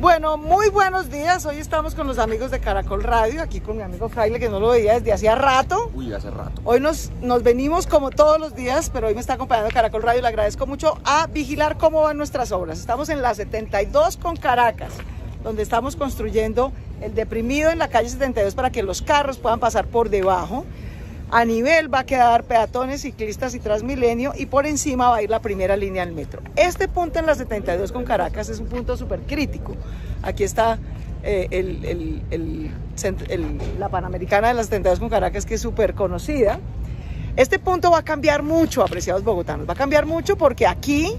Bueno, muy buenos días. Hoy estamos con los amigos de Caracol Radio, aquí con mi amigo Fraile, que no lo veía desde hacía rato. Uy, hace rato. Hoy nos, nos venimos como todos los días, pero hoy me está acompañando Caracol Radio. Le agradezco mucho a vigilar cómo van nuestras obras. Estamos en la 72 con Caracas, donde estamos construyendo el deprimido en la calle 72 para que los carros puedan pasar por debajo. A nivel va a quedar peatones, ciclistas y Transmilenio y por encima va a ir la primera línea del metro. Este punto en la 72 con Caracas es un punto súper crítico. Aquí está eh, la Panamericana de la 72 con Caracas que es súper conocida. Este punto va a cambiar mucho, apreciados bogotanos. Va a cambiar mucho porque aquí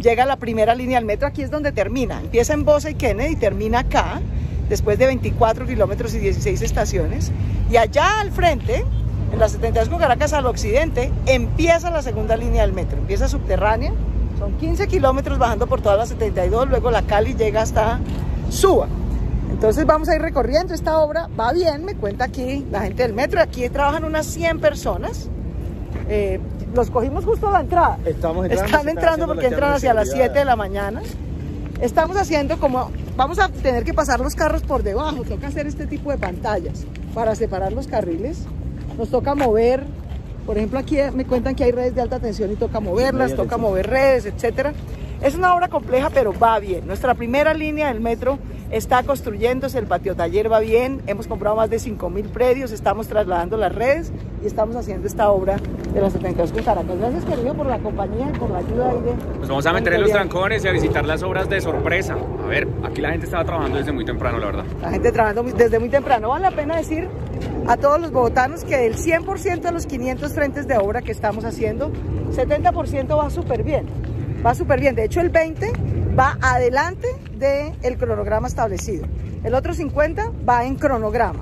llega la primera línea del metro, aquí es donde termina. Empieza en Bosa y Kennedy y termina acá, después de 24 kilómetros y 16 estaciones. Y allá al frente en la 72 con Caracas al occidente, empieza la segunda línea del metro, empieza subterránea, son 15 kilómetros bajando por toda la 72, luego la Cali llega hasta Suba. Entonces vamos a ir recorriendo esta obra, va bien, me cuenta aquí la gente del metro, aquí trabajan unas 100 personas, eh, los cogimos justo a la entrada. Estamos entrando, Están entrando porque entran hacia las 7 de la mañana. Estamos haciendo como, vamos a tener que pasar los carros por debajo, toca hacer este tipo de pantallas para separar los carriles nos toca mover, por ejemplo aquí me cuentan que hay redes de alta tensión y toca moverlas, toca mover redes, etcétera. Es una obra compleja, pero va bien. Nuestra primera línea del metro está construyéndose, el patio taller va bien, hemos comprado más de 5 mil predios, estamos trasladando las redes y estamos haciendo esta obra de las 72 con Caracas. Gracias querido por la compañía y por la ayuda ahí de... Pues vamos a meter en los trancones y a visitar las obras de sorpresa. A ver, aquí la gente estaba trabajando desde muy temprano, la verdad. La gente trabajando desde muy temprano. Vale la pena decir a todos los bogotanos que del 100% de los 500 frentes de obra que estamos haciendo, 70% va súper bien. Va súper bien. De hecho, el 20 va adelante del cronograma establecido. El otro 50 va en cronograma.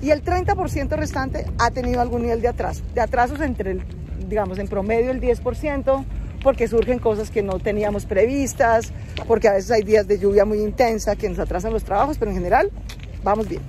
Y el 30% restante ha tenido algún nivel de atraso. De atrasos entre, el, digamos, en promedio el 10%, porque surgen cosas que no teníamos previstas, porque a veces hay días de lluvia muy intensa que nos atrasan los trabajos, pero en general vamos bien.